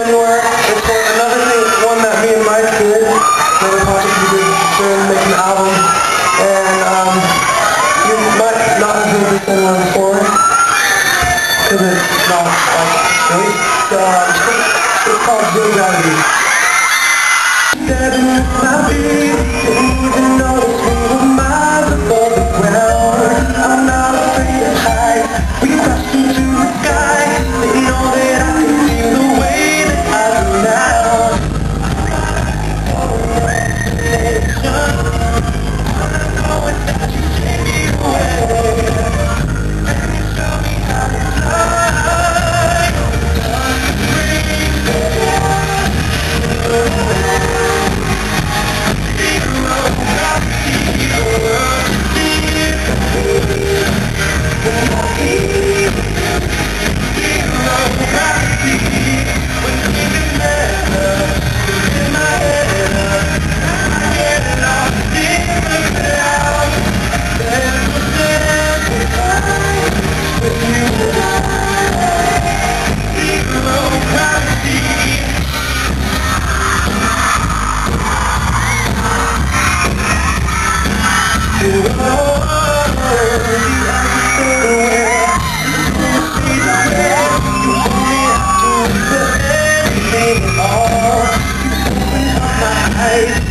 It's another thing, one that me and Mike did. Another project we did making album. And um, you might not have heard this before. Because it's not like. Uh, it's called baby, The